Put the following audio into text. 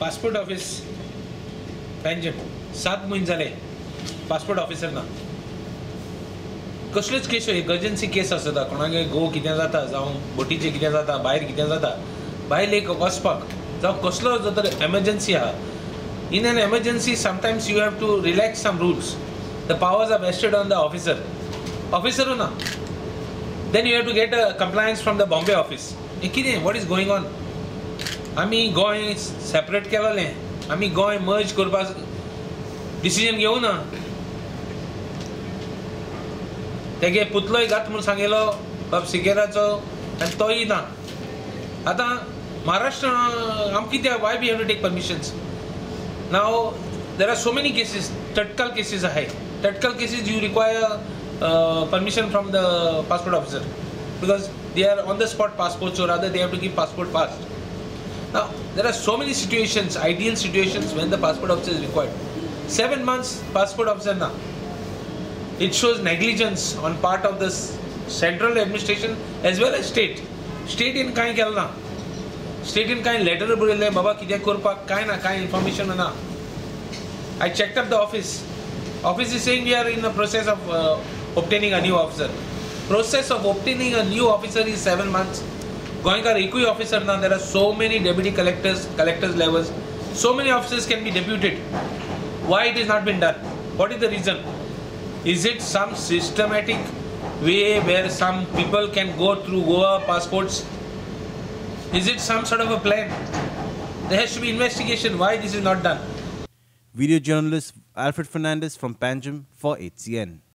Passport office पॅन्जम सात म्हयने जाले पासपोर्ट ऑफिसर ना कसल्योच केस इमर्जन्सी केस आसता कोणागे गो कितें जाता जावं बोटीचें कितें जाता एक वचपाक कसलो जो तर एमर्जन्सी आहा in an emergency sometimes you have to relax some rules the powers are vested on the officer ऑफिसरू ना then you have to get a compliance from the Bombay office कितें वॉट इज़ गोईंग ऑन आमी Goa separate केलोलें. आमी गोंय मर्ज करपाक decision घेवं ना. तेगे पुतलोय घात म्हूण सांगेलो बाब सिकेराचो आनी तोय ना. आतां महाराष्ट्र आम कित्याक why we have to take permissions now there are so many cases tatkal cases आहाय tatkal cases you require permission from the passport officer because they are on the spot passports or rather they have to give passport fast. now there are so many situations ideal situations when the passport officer is required seven months passport officer now it shows negligence on part of this central administration as well as state state in कांय केलें ना स्टेटीन कांय letter बरयलें बाबा कितें करपाक कांय ना कांय इन्फॉर्मेशन ना I checked up the office. Office is saying we are in the process of uh, obtaining a new officer. Process of obtaining a new officer is seven months. Goenka Ekui officer now there are so many deputy collectors, collectors levels. So many officers can be deputed. Why it is not been done? What is the reason? Is it some systematic way where some people can go through Goa passports? Is it some sort of a plan? There has to be investigation why this is not done. Video journalist Alfred Fernandez from Panjim for HCN.